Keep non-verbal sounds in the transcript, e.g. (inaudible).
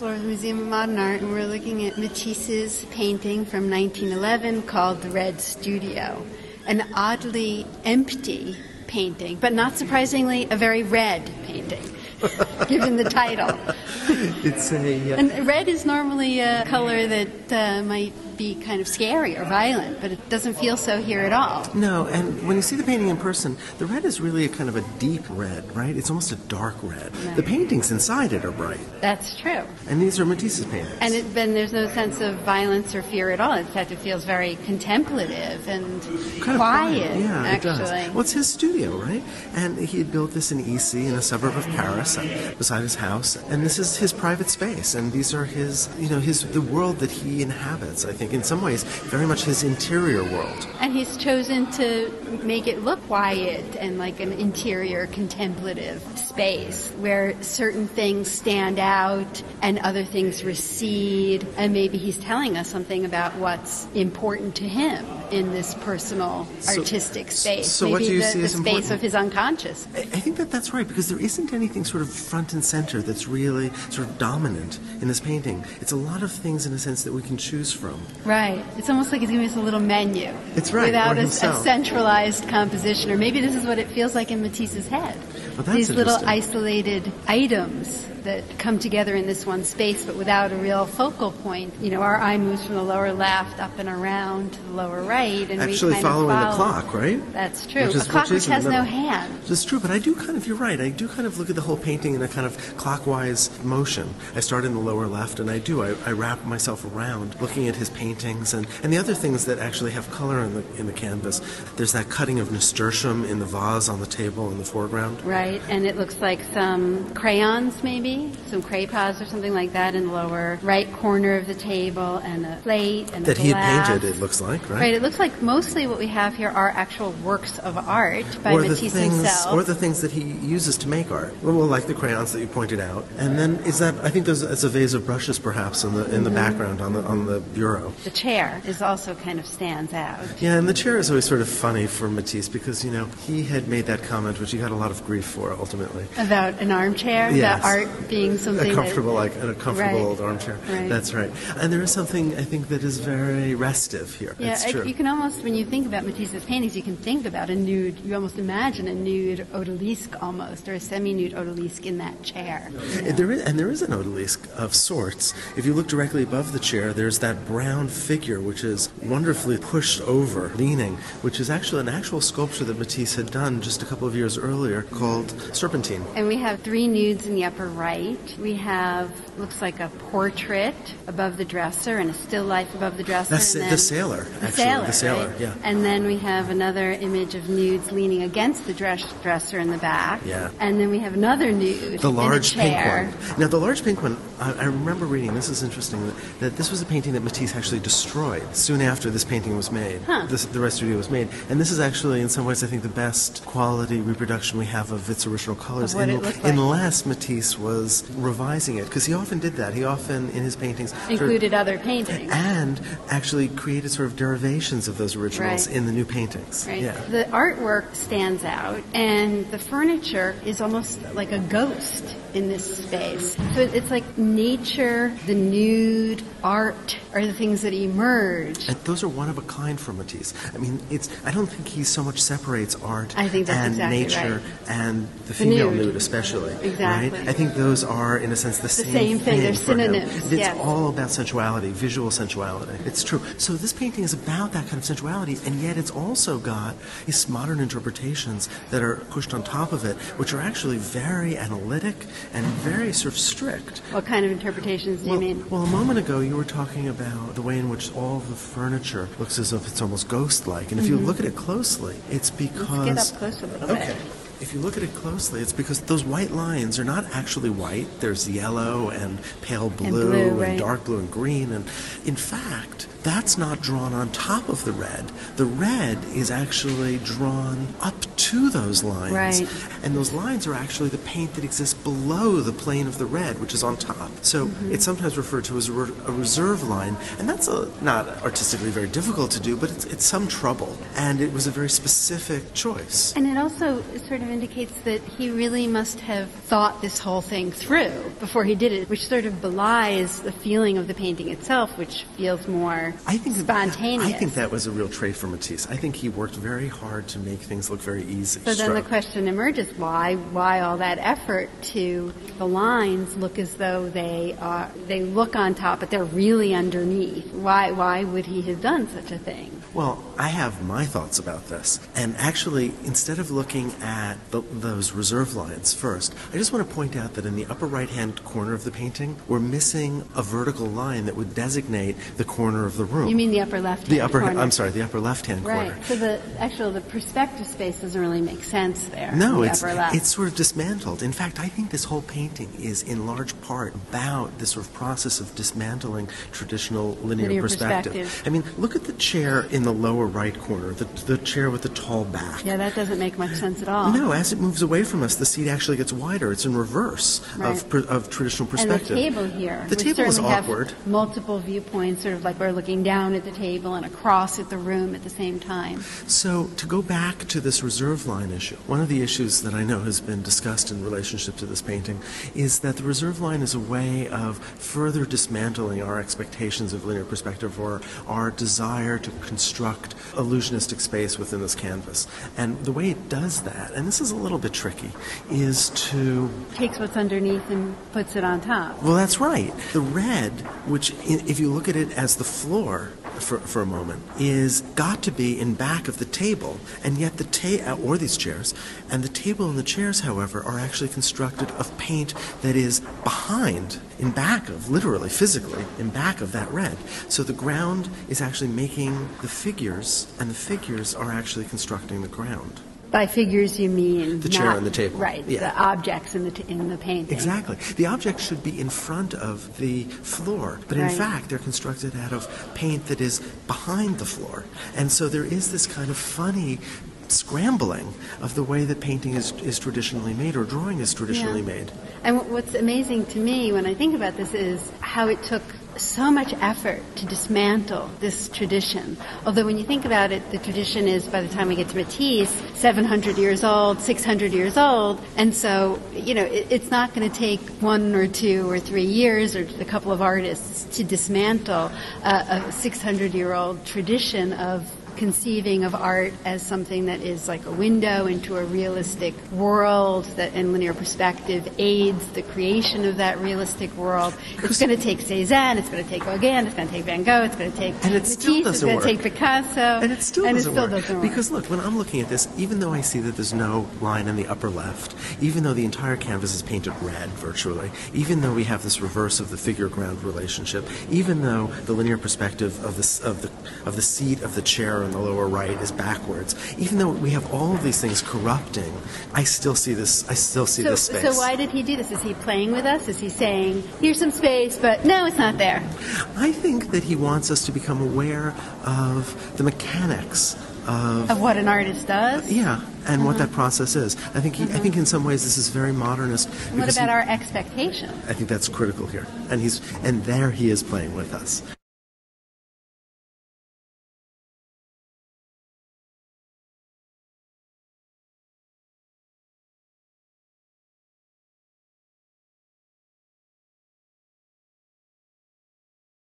Museum of Modern Art, and we're looking at Matisse's painting from 1911 called The Red Studio. An oddly empty painting, but not surprisingly, a very red painting. (laughs) given the title. It's a. Uh, And red is normally a color that uh, might be kind of scary or violent, but it doesn't feel so here at all. no, and when you see the painting in person, the red is really a kind of a deep red, right? It's almost a dark red. The paintings inside it are bright, That's true. and these are Matisse's paintings. And it, then there's no sense of violence or fear at all. In fact, it feels very contemplative and kind of quiet, Yeah, actually. it does. Well, it's his studio, right? And he had built this in Issy, in a suburb of Paris, uh, beside his house. And this is his private space, and these are his, you know, his the world that he inhabits. I think, in some ways, very much his interior world. And he's chosen to make it look quiet and like an interior contemplative space where certain things stand out and other things recede. And maybe he's telling us something about what's important to him in this personal So- artistic space. so maybe what do you the, see the as space important? of his unconscious. I I think that that's right because there isn't anything sort of front and center that's really sort of dominant in this painting. It's a lot of things in a sense that we can choose from. Right. It's almost like he's giving us a little menu. It's right, Without a, a centralized composition. Or maybe this is what it feels like in Matisse's head. Well, that's These little isolated items that come together in this one space but without a real focal point. You know, our eye moves from the lower left up and around to the lower right. And Actually we kind following of the clock, right? That's true. Which is- a clock which which has no hand. That's true, but I do kind of, you're right, I do kind of look at the whole painting in a kind of clockwise motion. I start in the lower left, and I do, I, I wrap myself around looking at his paintings and, and the other things that actually have color in the, in the canvas. There's that cutting of nasturtium in the vase on the table in the foreground. Right, and it looks like some crayons, maybe some crayons or something like that in the lower right corner of the table, and a plate and That he had painted, it looks like, right? Right, it looks like mostly what we have here are actual works of art by or the Matisse things, himself. or the things that he uses to make art. Well, like the crayons that you pointed out, and then is that I think there's it's a vase of brushes perhaps in the in the Mm-hmm. background on the on the bureau. the chair is also kind of stands out. Yeah, and the chair is always sort of funny for Matisse because you know he had made that comment which he got a lot of grief for ultimately. About an armchair, Yes. about art being something A that- comfortable, like a comfortable Right. old armchair. Right. That's right. And there is something I think that is very restive here. Yeah, I- you can almost, when you think about Matisse's paintings, you can think about a nude, you almost imagine a nude odalisque almost, or a semi-nude odalisque in that chair. And There is, and there is an odalisque of sorts. If you look directly above the chair, there's that brown figure which is wonderfully pushed over, leaning, which is actually an actual sculpture that Matisse had done just a couple of years earlier called Serpentine. And we have three nudes in the upper right. We have, looks like a portrait above the dresser and a still life above the dresser. That's and the sailor, The actually, sailor, the sailor, right? yeah. And then we have another image of nudes leaning against the dress, dresser in the back. Yeah. And then we have another nude The large pink one. Now, the large pink one, I, I remember reading, this is interesting, that, that this was a painting that Matisse actually destroyed soon after this painting was made. Huh. This, the Red Studio was made. And this is actually, in some ways, I think the best quality reproduction we have of its original colors. In- like. Unless Matisse was revising it, because he often did that. He often, in his paintings, sort of- Included other paintings. and actually created sort of derivations of those originals Right. in the new paintings. Right. Yeah. The artwork stands out, and the furniture is almost like a ghost in this space. So it's like nature, the nude, art are the things that emerge. And those are one of a kind for Matisse. I mean, it's. I don't think he so much separates art I think that's and exactly nature right. and the female nude. nude, especially. Exactly. Right? I think those are, in a sense, the, same thing. They're synonyms, It's yes. all about sensuality, visual sensuality. It's true. So this painting is about that kind of sensuality, and yet it's also got these modern interpretations that are pushed on top of it, which are actually very analytic and very sort of strict. What kind of interpretations do Well, you mean? well, a moment ago you were talking about the way in which all the furniture looks as if it's almost ghost-like, and if you look at it closely, it's because Mm-hmm. Let's get up close a little okay. bit. If you look at it closely, it's because those white lines are not actually white. There's yellow and pale blue and, blue, right. dark blue and green, and in fact, that's not drawn on top of the red. The red is actually drawn up to those lines. Right. And those lines are actually the paint that exists below the plane of the red, which is on top. So mm-hmm. it's sometimes referred to as a, re- a reserve line, and that's a, not artistically very difficult to do, but it's, it's some trouble. And it was a very specific choice. And it also sort of indicates that he really must have thought this whole thing through before he did it, which sort of belies the feeling of the painting itself, which feels more I think spontaneous. I think that was a real trait for Matisse. I think he worked very hard to make things look very easy. So then the question emerges: Why? Why all that effort to the lines look as though they are they look on top, but they're really underneath? Why? Why would he have done such a thing? Well, I have my thoughts about this. And actually, instead of looking at the, those reserve lines first, I just want to point out that in the upper right hand corner of the painting, we're missing a vertical line that would designate the corner of the room. You mean the upper left? the upper? corner? I'm sorry, the upper left hand Right. corner. So the actual the perspective space doesn't really make sense there. No, the it's it's sort of dismantled. In fact, I think this whole painting is in large part about this sort of process of dismantling traditional linear, Linear perspective. perspective. I mean, look at the chair in the lower right corner, the, the chair with the tall back. yeah, that doesn't make much sense at all. No, as it moves away from us, the seat actually gets wider. It's in reverse Right. of, of traditional perspective. And the table here. The table is awkward. multiple viewpoints, sort of like we're looking down at the table and across at the room at the same time. So, to go back to this reserve line issue, one of the issues that I know has been discussed in relationship to this painting is that the reserve line is a way of further dismantling our expectations of linear perspective or our desire to construct illusionistic space within this canvas. And the way it does that, and this is a little bit tricky, is to Takes what's underneath and puts it on top. Well, that's right. The red, which, if you look at it as the floor for, for a moment, is got to be in back of the table, and yet the ta- uh, or these chairs, and the table and the chairs, however, are actually constructed of paint that is behind, in back of, literally, physically, in back of that red. So the ground is actually making the figures, and the figures are actually constructing the ground. By figures, you mean The chair not- and the table. right? Yeah. The objects in the t- in the painting. Exactly. The objects should be in front of the floor, but in Right. fact, they're constructed out of paint that is behind the floor. And so there is this kind of funny scrambling of the way that painting is, is traditionally made or drawing is traditionally Yeah. made. And what- what's amazing to me when I think about this is how it took so much effort to dismantle this tradition. Although when you think about it, the tradition is by the time we get to Matisse, 700 years old, 600 years old, and so you know it, it's not going to take one or two or three years or a couple of artists to dismantle a, a 600 year old tradition of conceiving of art as something that is like a window into a realistic world that in linear perspective aids the creation of that realistic world. It's going to take Cezanne, it's going to take Gauguin, it's going to take Van Gogh, it's going to take And it Matisse, still it's doesn't going to take Picasso, And it still, and doesn't, it still work. doesn't work. Because look, when I'm looking at this, even though I see that there's no line in the upper left, even though the entire canvas is painted red virtually, even though we have this reverse of the figure ground relationship, even though the linear perspective of the of the of the seat of the chair in the lower right is backwards, even though we have all of these things corrupting, I still see this. I still see so, this space. so why did he do this? Is he playing with us? Is he saying, here's some space, but no, it's not there? I think that he wants us to become aware of the mechanics of Of what an artist does? Yeah, and what that uh-huh. process is. I think he, I think uh-huh. in some ways this is very modernist. What about he- our expectations? I think that's critical here, and he's and there he is playing with us.